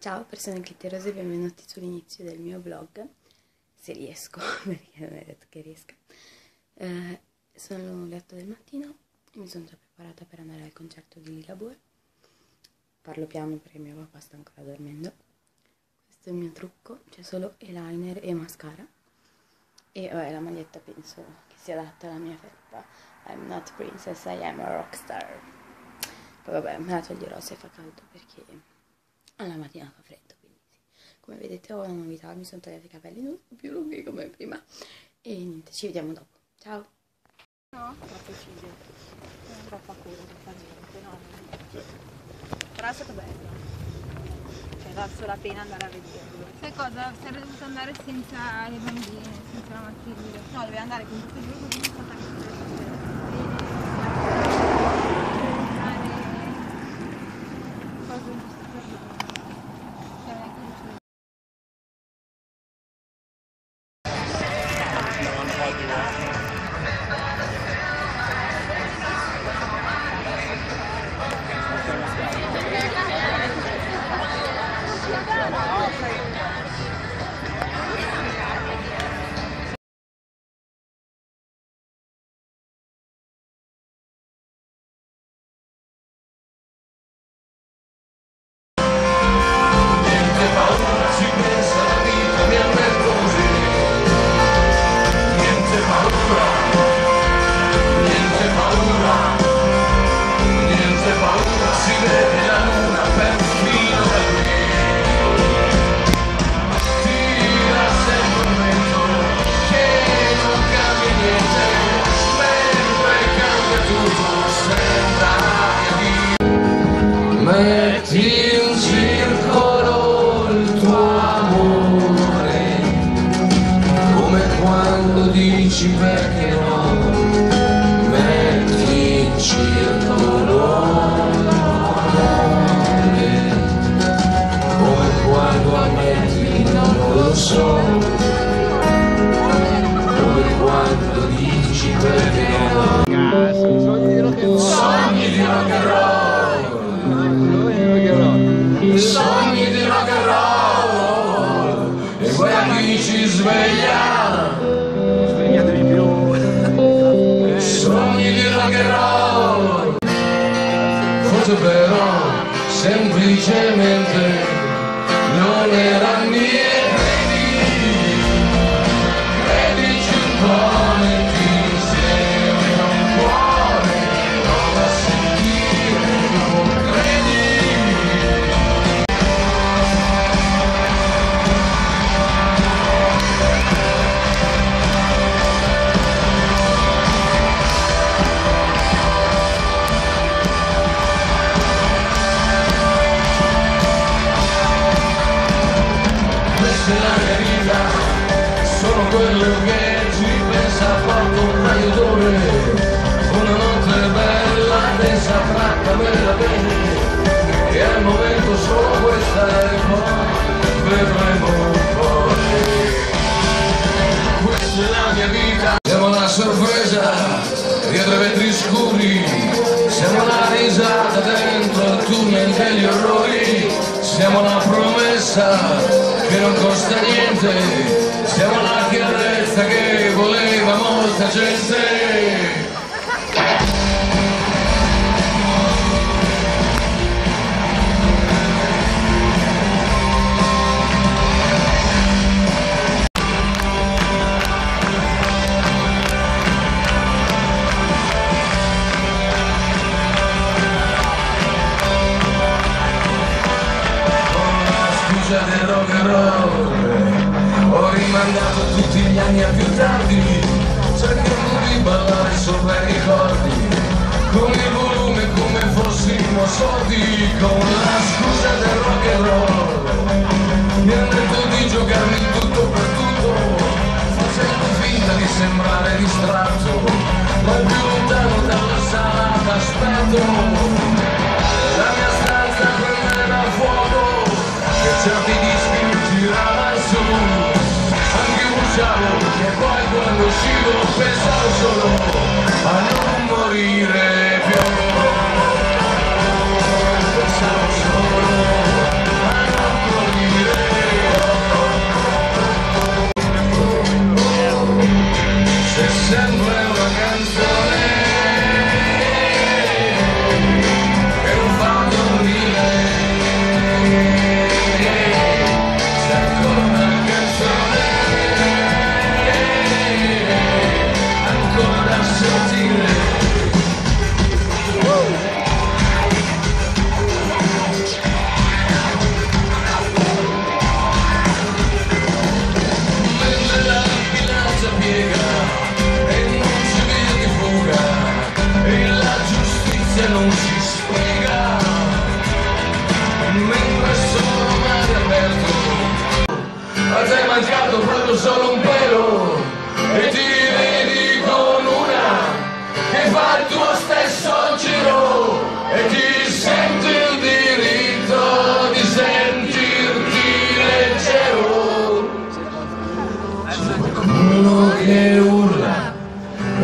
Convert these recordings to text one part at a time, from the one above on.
Ciao persone glitterose, benvenuti sull'inizio del mio vlog, se riesco, perché non è detto che riesca. Eh, sono le 8 del mattino e mi sono già preparata per andare al concerto di Ligabue. Parlo piano perché mio papà sta ancora dormendo. Questo è il mio trucco, c'è solo eyeliner e mascara. E vabbè, la maglietta penso che sia adatta alla mia felpa. I'm not princess, I am a rockstar. Poi vabbè, me la toglierò se fa caldo perché alla mattina fa freddo, quindi sì. Come vedete ho una novità, mi sono tagliati i capelli non sono più lunghi come prima. E niente, ci vediamo dopo. Ciao! No, troppo figlio. Troppa cura, troppa gente, no. Però è stato bello. Cioè, valso la pena andare a vederlo. Sai cosa? Sarebbe dovuto andare senza le bambine, senza la mattina. No, doveva andare con tutte e due così mi sono degli orrori, siamo la promessa che non costa niente, siamo la chiarezza che voleva molta gente. Rimandato tutti gli anni a più tardi. Cercando di ballare sopra i ricordi Con il volume come fossimo sordi Con la scusa del rock and roll. Mi hanno detto di giocarmi tutto per tutto Facendo finta di sembrare distratto Ma più lontano dalla sala d'aspetto. La mia stanza prendeva fuoco che certi dischi ma ci hai mangiato proprio solo un pelo? E ti vedi con una che fa il tuo stesso giro e ti senti il diritto di sentirti leggero. C'è qualcuno che urla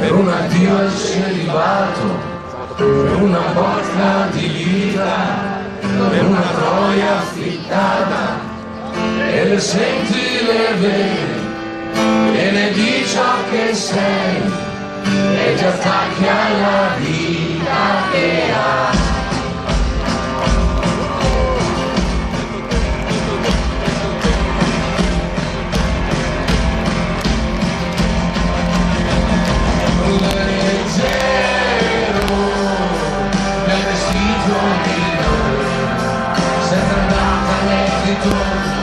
per un addio al celibato per una porta di vita per una troia affittata e le senti le vere e ne di ciò che sei e ti attacchi alla vita che hai. Sembra andata nel ritorno.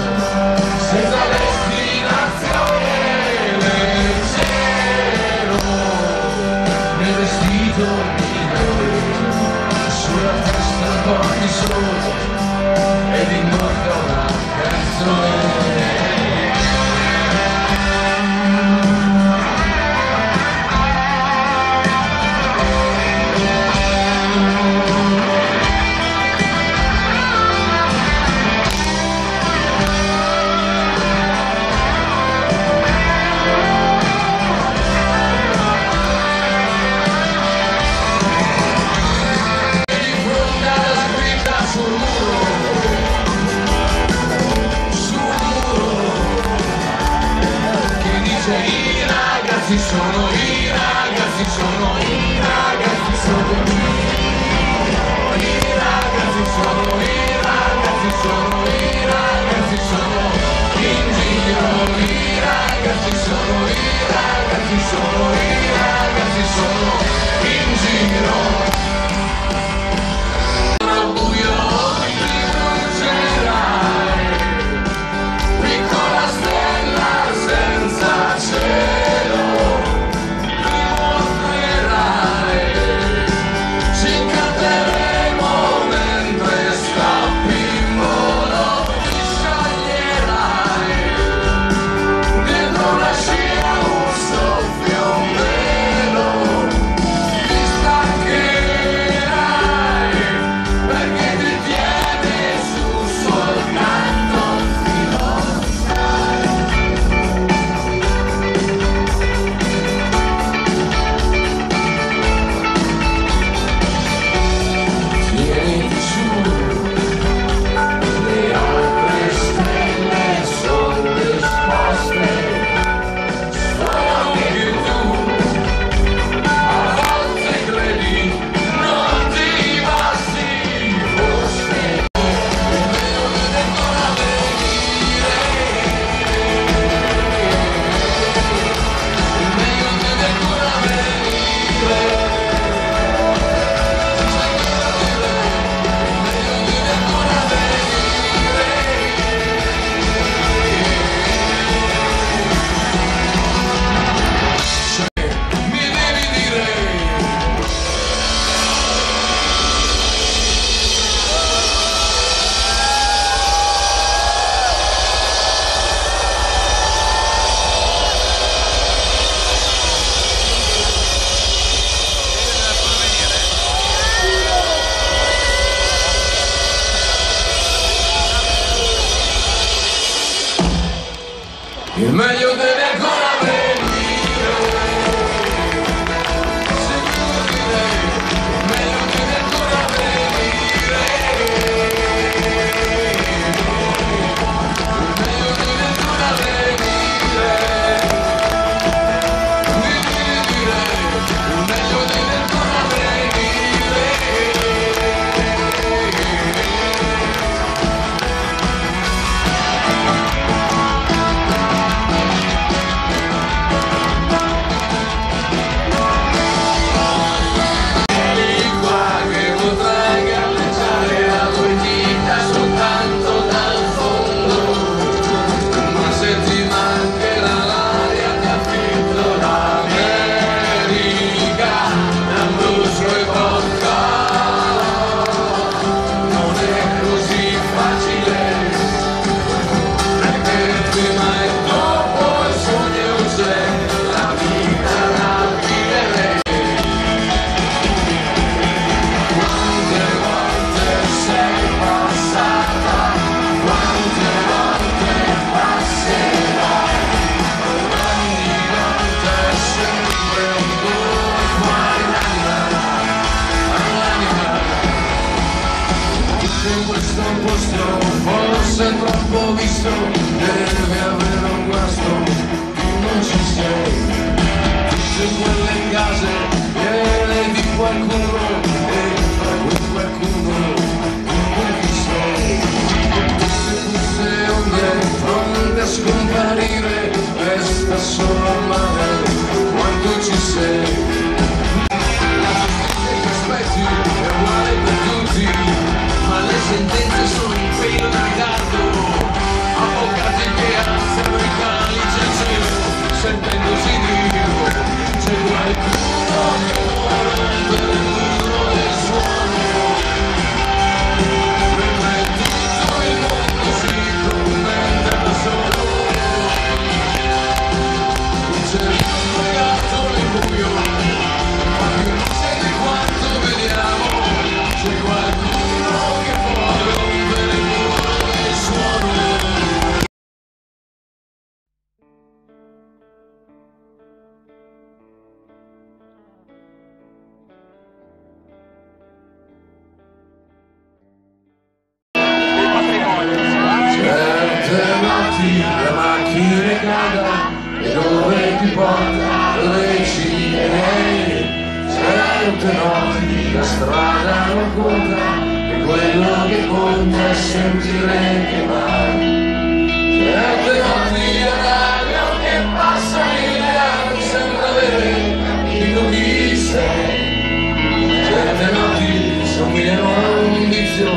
Notti la macchina è calda e dove ti porta? Le cirenei Certe notti la strada non conta e quello che conta è sentire che vai. Certe notti radio che passa mille anni sembra avere capito chi sei. Certe notti somigliano a un vizio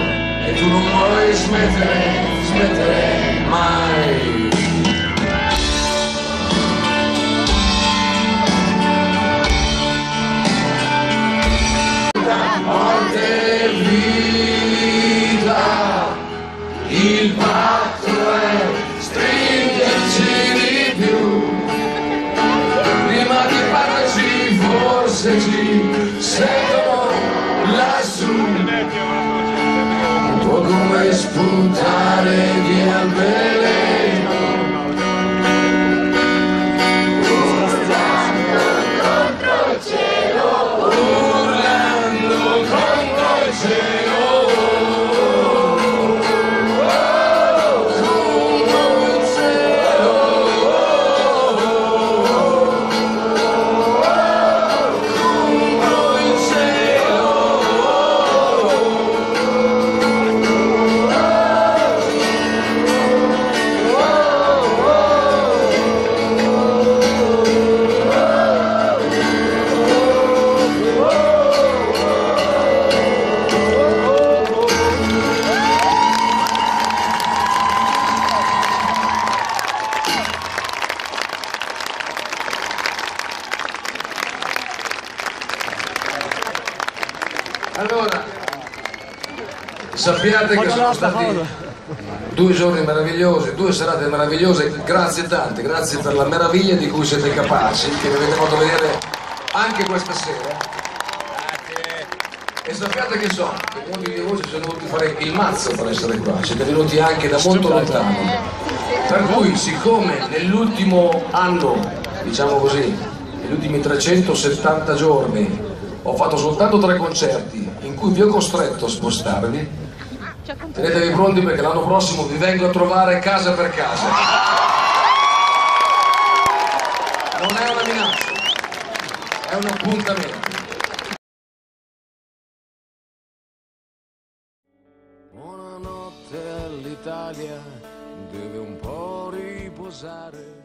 e tu non vuoi smettere, smettere mai. Morte e vita, il patto è stringerci di più. Prima che parlarci forse ci sentono lassù. Un po' come spuntare Allora, sappiate che sono stati due giorni meravigliosi, due serate meravigliose, grazie tante, grazie per la meraviglia di cui siete capaci, che mi avete fatto vedere anche questa sera. E sappiate che so, che molti di voi si sono dovuti fare il mazzo per essere qua, siete venuti anche da molto lontano. Per cui, siccome nell'ultimo anno, diciamo così, negli ultimi 370 giorni, ho fatto soltanto tre concerti in cui vi ho costretto a spostarvi, tenetevi pronti perché l'anno prossimo vi vengo a trovare casa per casa. Non è una minaccia, è un appuntamento. Buonanotte all'Italia, deve un po' riposare.